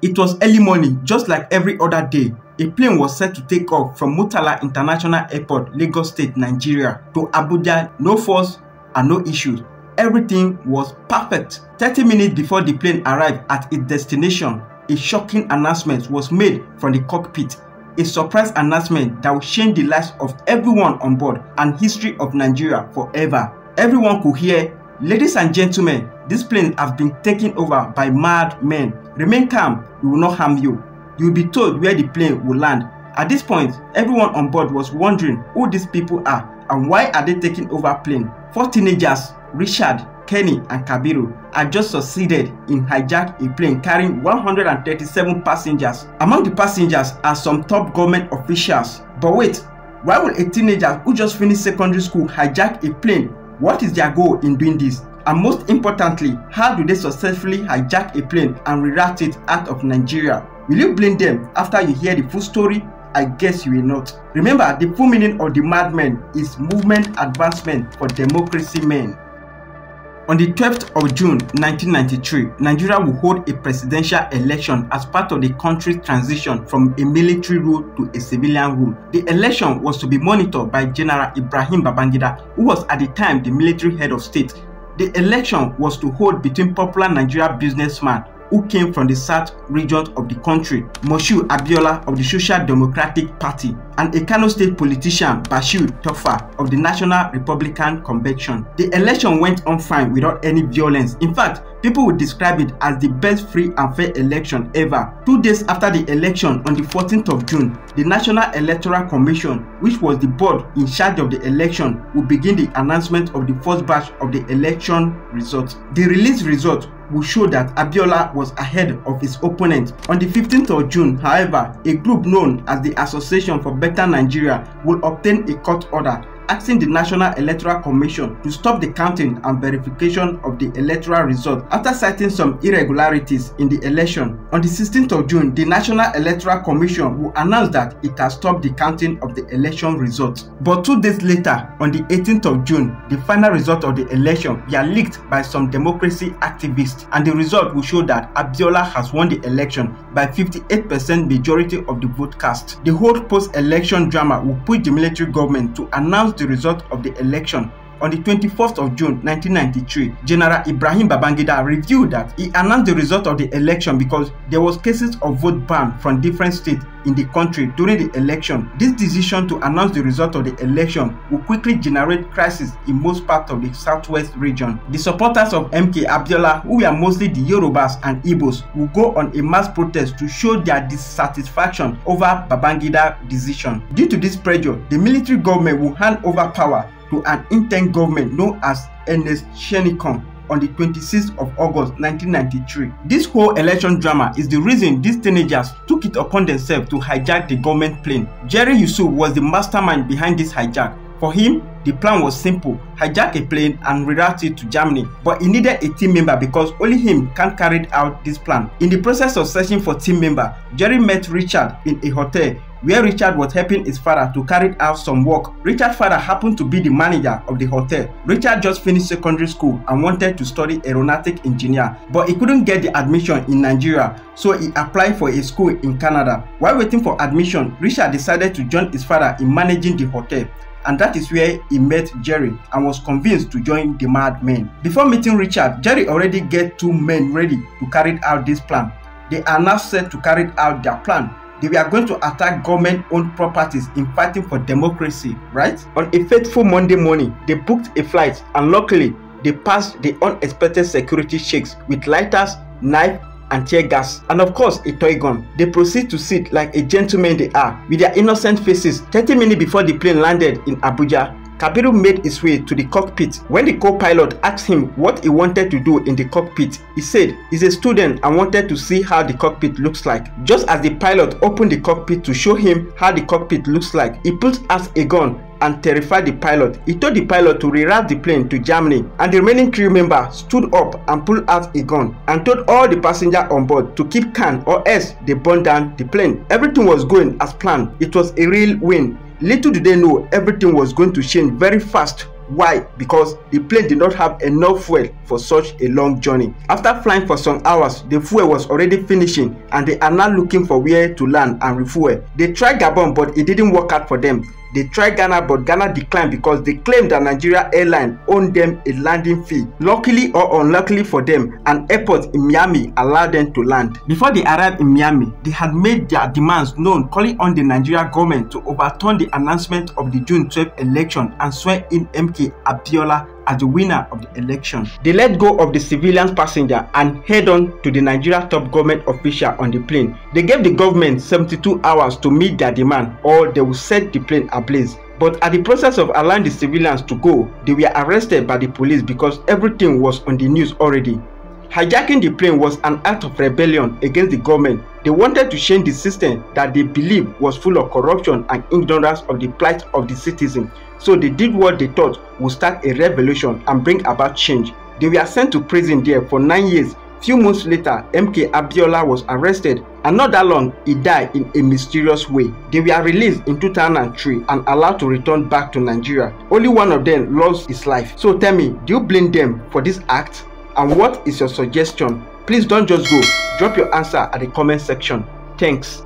It was early morning, just like every other day. A plane was set to take off from Murtala International Airport, Lagos State, Nigeria to Abuja. No fuss and no issues. Everything was perfect. 30 minutes before the plane arrived at its destination, a shocking announcement was made from the cockpit. A surprise announcement that will change the lives of everyone on board and history of Nigeria forever. Everyone could hear, Ladies and gentlemen, this plane has been taken over by mad men. Remain calm, we will not harm you. You will be told where the plane will land. At this point, everyone on board was wondering who these people are and why are they taking over plane. Four teenagers, Richard, Kenny and Kabiru, had just succeeded in hijack a plane carrying 137 passengers. Among the passengers are some top government officials. But wait, why would a teenager who just finished secondary school hijack a plane? What is their goal in doing this? And most importantly, how do they successfully hijack a plane and reroute it out of Nigeria? Will you blame them after you hear the full story? I guess you will not. Remember, the full meaning of the madmen is movement advancement for democracy men. On the 12th of June 1993, Nigeria will hold a presidential election as part of the country's transition from a military rule to a civilian rule. The election was to be monitored by General Ibrahim Babangida, who was at the time the military head of state. The election was to hold between popular Nigeria businessman who came from the south region of the country, Moshood Abiola of the Social Democratic Party, and a Kano State politician, Bashir Tofa of the National Republican Convention. The election went on fine without any violence. In fact, people would describe it as the best free and fair election ever. Two days after the election, on the 14th of June, the National Electoral Commission, which was the board in charge of the election, would begin the announcement of the first batch of the election results. The released result will show that Abiola was ahead of his opponent. On the 15th of June, however, a group known as the Association for Better Nigeria will obtain a court order asking the National Electoral Commission to stop the counting and verification of the electoral result after citing some irregularities in the election. On the 16th of June, the National Electoral Commission will announce that it has stopped the counting of the election results. But two days later, on the 18th of June, the final result of the election were leaked by some democracy activists and the result will show that Abiola has won the election by 58% majority of the vote cast. The whole post-election drama will push the military government to announce the result of the election on the 24th of June 1993, General Ibrahim Babangida revealed that he announced the result of the election because there was cases of vote ban from different states in the country during the election. This decision to announce the result of the election will quickly generate crisis in most parts of the southwest region. The supporters of MK Abiola, who were mostly the Yorubas and Igbos, will go on a mass protest to show their dissatisfaction over Babangida's decision. Due to this pressure, the military government will hand over power to an intern government known as Ernest Shenikom on the 26th of August 1993. This whole election drama is the reason these teenagers took it upon themselves to hijack the government plane. Jerry Yusuf was the mastermind behind this hijack. For him, the plan was simple hijack a plane and reroute it to Germany. But he needed a team member because only him can carry out this plan. In the process of searching for team member, Jerry met Richard in a hotel where Richard was helping his father to carry out some work. Richard's father happened to be the manager of the hotel. Richard just finished secondary school and wanted to study aeronautic engineer, but he couldn't get the admission in Nigeria, so he applied for a school in Canada. While waiting for admission, Richard decided to join his father in managing the hotel and that is where he met Jerry and was convinced to join the Mad Men. Before meeting Richard, Jerry already get two men ready to carry out this plan. They are now set to carry out their plan they were going to attack government-owned properties in fighting for democracy, right? On a fateful Monday morning, they booked a flight and luckily, they passed the unexpected security checks with lighters, knife, and tear gas, and of course a toy gun. They proceed to sit like a gentleman they are, with their innocent faces. 30 minutes before the plane landed in Abuja, Kabiru made his way to the cockpit. When the co-pilot asked him what he wanted to do in the cockpit, he said he's a student and wanted to see how the cockpit looks like. Just as the pilot opened the cockpit to show him how the cockpit looks like, he pulled out a gun and terrified the pilot. He told the pilot to reroute the plane to Germany and the remaining crew member stood up and pulled out a gun and told all the passengers on board to keep calm or else they burn down the plane. Everything was going as planned. It was a real win. Little did they know everything was going to change very fast Why? Because the plane did not have enough fuel for such a long journey. After flying for some hours, the fuel was already finishing and they are now looking for where to land and refuel. They tried Gabon but it didn't work out for them. They tried Ghana but Ghana declined because they claimed that Nigeria airline owed them a landing fee. Luckily or unluckily for them, an airport in Miami allowed them to land. Before they arrived in Miami, they had made their demands known calling on the Nigeria government to overturn the announcement of the June 12 election and swear in MK Abiola as the winner of the election. They let go of the civilian passenger and head on to the Nigeria top government official on the plane. They gave the government 72 hours to meet their demand or they will set the plane ablaze. But at the process of allowing the civilians to go, they were arrested by the police because everything was on the news already. Hijacking the plane was an act of rebellion against the government. They wanted to change the system that they believed was full of corruption and ignorance of the plight of the citizen. So they did what they thought would start a revolution and bring about change. They were sent to prison there for nine years. Few months later, MK Abiola was arrested and not that long, he died in a mysterious way. They were released in 2003 and allowed to return back to Nigeria. Only one of them lost his life. So tell me, do you blame them for this act? And what is your suggestion? Please don't just go. Drop your answer at the comment section. Thanks.